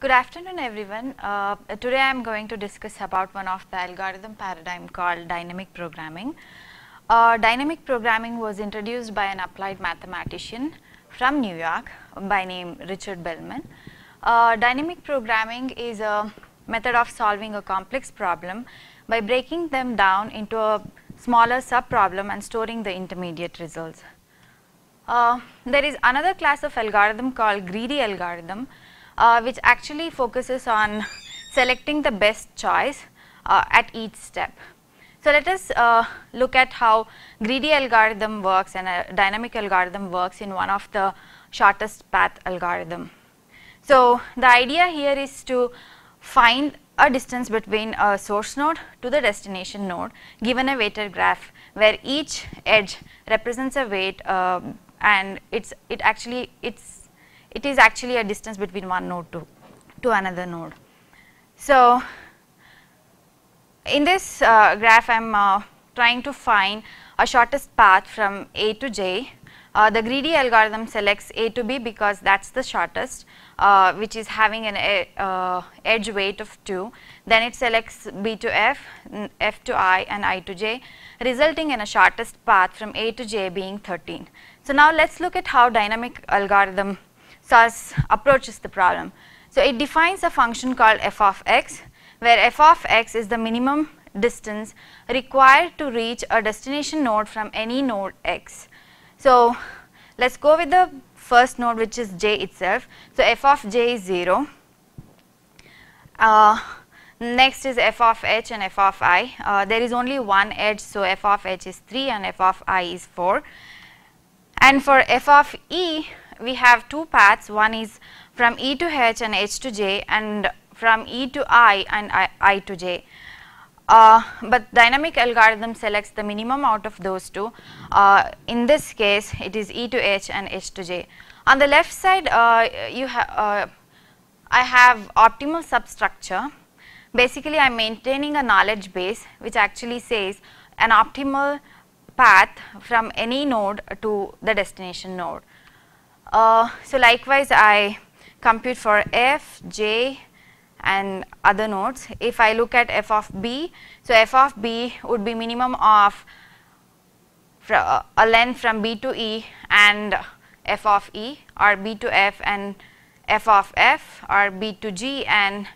Good afternoon everyone. Uh, today I am going to discuss about one of the algorithm paradigm called dynamic programming. Uh, dynamic programming was introduced by an applied mathematician from New York by name Richard Bellman. Uh, dynamic programming is a method of solving a complex problem by breaking them down into a smaller sub problem and storing the intermediate results. Uh, there is another class of algorithm called greedy algorithm uh, which actually focuses on selecting the best choice uh, at each step. So, let us uh, look at how greedy algorithm works and a dynamic algorithm works in one of the shortest path algorithm. So, the idea here is to find a distance between a source node to the destination node given a weighted graph where each edge represents a weight uh, and it's it actually it's it is actually a distance between one node to to another node. So, in this uh, graph I am uh, trying to find a shortest path from A to J. Uh, the greedy algorithm selects A to B because that is the shortest uh, which is having an uh, edge weight of 2. Then it selects B to F, F to I and I to J resulting in a shortest path from A to J being 13. So, now let us look at how dynamic algorithm solves approaches the problem. So, it defines a function called f of x where f of x is the minimum distance required to reach a destination node from any node x. So, let us go with the first node which is j itself. So, f of j is 0. Uh, next is f of h and f of i. Uh, there is only one edge, so f of h is 3 and f of i is 4. And for f of e, we have two paths, one is from e to h and h to j and from e to i and i, I to j. Uh, but dynamic algorithm selects the minimum out of those two. Uh, in this case, it is e to h and h to j. On the left side, uh, you have uh, I have optimal substructure. Basically, I am maintaining a knowledge base which actually says an optimal path from any node to the destination node. Uh, so, likewise, I compute for f, j, and other nodes. If I look at f of b, so f of b would be minimum of a length from b to e and f of e or b to f and f of f or b to g and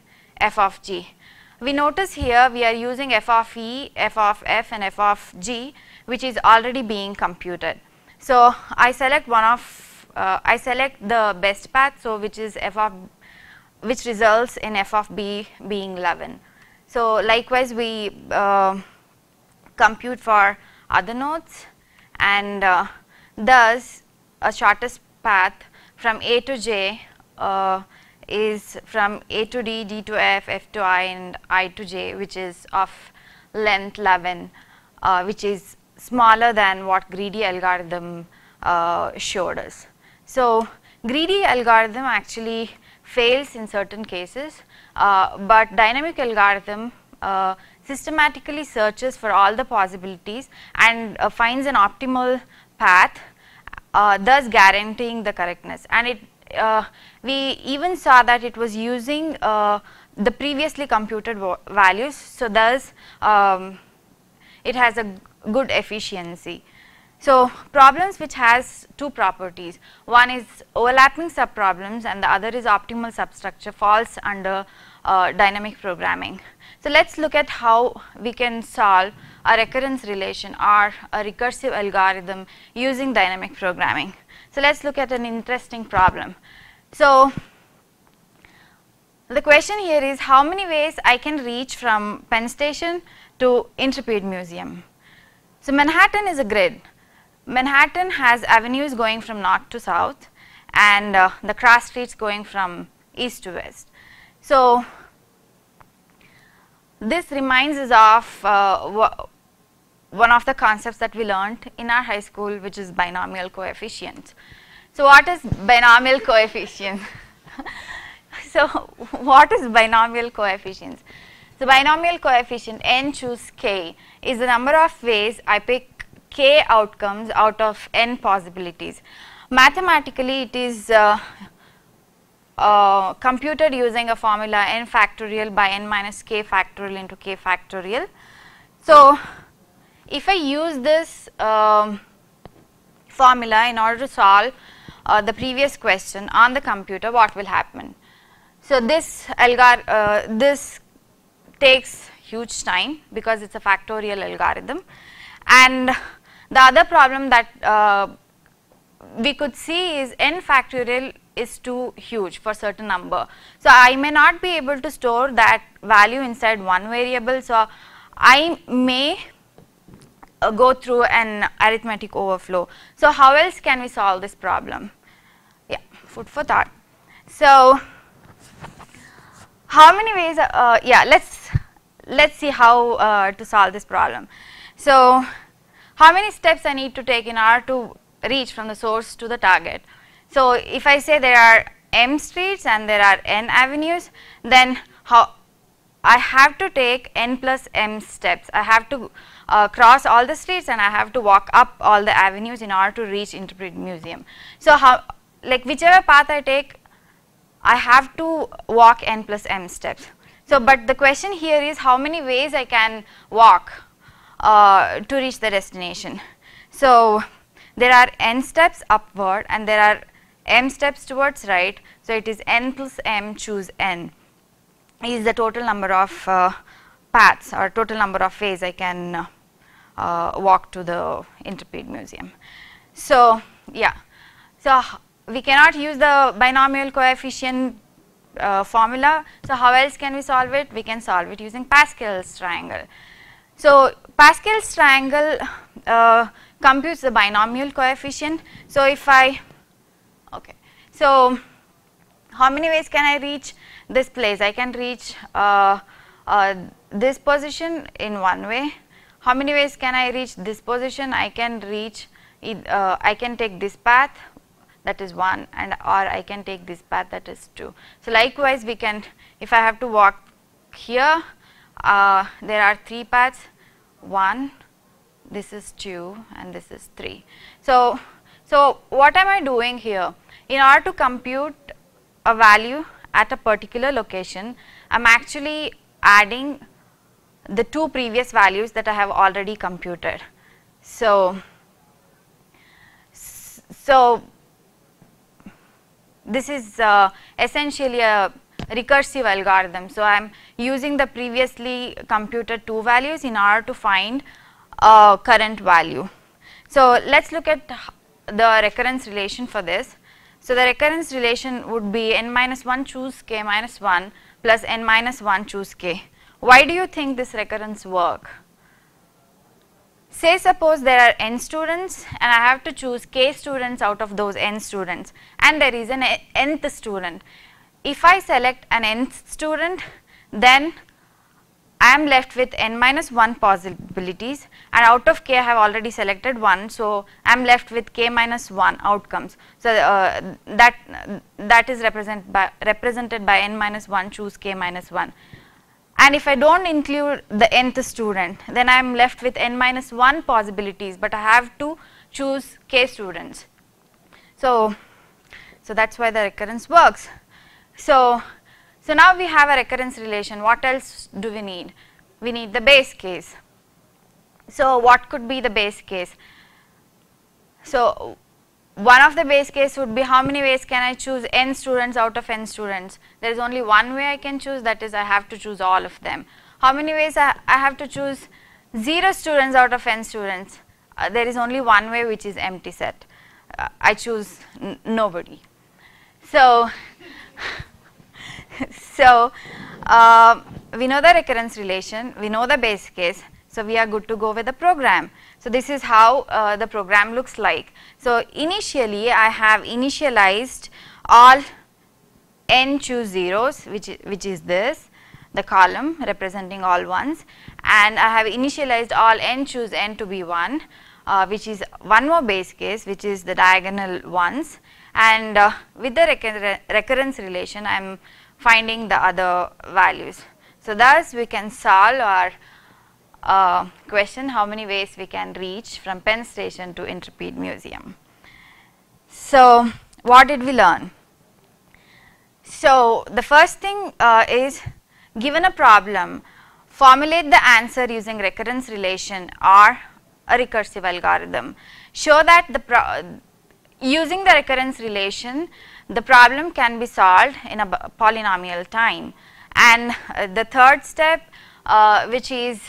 f of g. We notice here we are using f of e, f of f and f of g which is already being computed. So, I select one of uh, I select the best path so which is f of which results in f of b being 11. So, likewise we uh, compute for other nodes and uh, thus a shortest path from a to j uh, is from a to d, d to f, f to i and i to j which is of length 11 uh, which is smaller than what greedy algorithm uh, showed us. So, greedy algorithm actually fails in certain cases, uh, but dynamic algorithm uh, systematically searches for all the possibilities and uh, finds an optimal path uh, thus guaranteeing the correctness and it uh, we even saw that it was using uh, the previously computed values. So, thus um, it has a good efficiency. So, problems which has two properties, one is overlapping subproblems and the other is optimal substructure falls under uh, dynamic programming. So, let us look at how we can solve a recurrence relation or a recursive algorithm using dynamic programming. So, let us look at an interesting problem. So, the question here is how many ways I can reach from Penn Station to Intrepid Museum. So, Manhattan is a grid Manhattan has avenues going from north to south and uh, the cross streets going from east to west. So, this reminds us of uh, one of the concepts that we learned in our high school which is binomial coefficient. So, what is binomial coefficient? so, what is binomial coefficients? So, binomial coefficient n choose k is the number of ways I pick k outcomes out of n possibilities. Mathematically it is uh, uh, computed using a formula n factorial by n minus k factorial into k factorial. So, if I use this um, formula in order to solve uh, the previous question on the computer what will happen. So, this algor uh, this takes huge time because it is a factorial algorithm and the other problem that uh, we could see is n factorial is too huge for certain number. So, I may not be able to store that value inside one variable. So, I may uh, go through an arithmetic overflow. So, how else can we solve this problem? Yeah, food for thought. So, how many ways, uh, yeah, let's, let's see how uh, to solve this problem. So, how many steps I need to take in order to reach from the source to the target? So, if I say there are m streets and there are n avenues, then how I have to take n plus m steps. I have to uh, cross all the streets and I have to walk up all the avenues in order to reach Intrepid Museum. So, how like whichever path I take I have to walk n plus m steps. So, but the question here is how many ways I can walk uh, to reach the destination. So, there are n steps upward and there are m steps towards right. So, it is n plus m choose n is the total number of uh, paths or total number of ways I can uh, uh, walk to the Intrepid Museum. So, yeah. So, we cannot use the binomial coefficient uh, formula. So, how else can we solve it? We can solve it using Pascal's triangle. So, Pascal's triangle uh, computes the binomial coefficient. So, if I, okay. So, how many ways can I reach this place? I can reach uh, uh, this position in one way. How many ways can I reach this position? I can reach, uh, I can take this path that is 1 and or I can take this path that is 2. So, likewise we can if I have to walk here uh, there are 3 paths 1 this is 2 and this is 3. So, so what am I doing here in order to compute a value at a particular location I am actually adding the two previous values that I have already computed. So, so this is uh, essentially a recursive algorithm. So, I am using the previously computed two values in order to find a current value. So, let us look at the recurrence relation for this. So, the recurrence relation would be n minus 1 choose k minus 1 plus n minus 1 choose k. Why do you think this recurrence work? Say suppose there are n students and I have to choose k students out of those n students and there is an nth student. If I select an nth student then I am left with n minus 1 possibilities and out of k I have already selected 1. So, I am left with k minus 1 outcomes. So, uh, that that is represent by represented by n minus 1 choose k minus 1 and if I do not include the nth student then I am left with n minus 1 possibilities, but I have to choose k students. So, so that is why the recurrence works. So, so now we have a recurrence relation what else do we need? We need the base case. So, what could be the base case? So, one of the base case would be how many ways can I choose n students out of n students. There is only one way I can choose that is I have to choose all of them. How many ways I, I have to choose 0 students out of n students. Uh, there is only one way which is empty set. Uh, I choose nobody. So, so uh, we know the recurrence relation, we know the base case. So, we are good to go with the program. So, this is how uh, the program looks like. So, initially I have initialized all n choose zeros which, which is this the column representing all ones and I have initialized all n choose n to be 1 uh, which is one more base case which is the diagonal ones and uh, with the recur recurrence relation I am finding the other values. So, thus we can solve our uh, question how many ways we can reach from Penn Station to Intrepid Museum. So, what did we learn? So, the first thing uh, is given a problem, formulate the answer using recurrence relation or a recursive algorithm. Show that the using the recurrence relation, the problem can be solved in a polynomial time. And uh, the third step uh, which is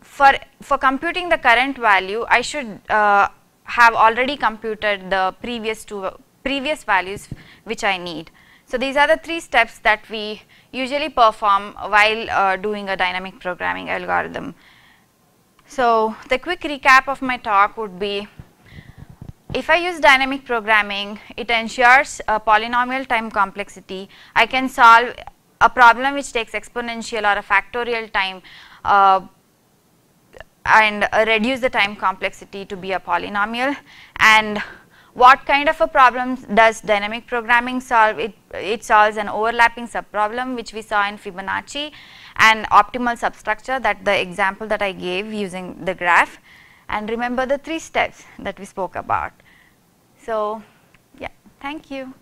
for, for computing the current value, I should uh, have already computed the previous two previous values which I need. So, these are the three steps that we usually perform while uh, doing a dynamic programming algorithm. So, the quick recap of my talk would be if I use dynamic programming, it ensures a polynomial time complexity. I can solve a problem which takes exponential or a factorial time uh, and uh, reduce the time complexity to be a polynomial and what kind of a problem does dynamic programming solve? It, it solves an overlapping subproblem which we saw in Fibonacci and optimal substructure that the example that I gave using the graph and remember the three steps that we spoke about. So, yeah, thank you.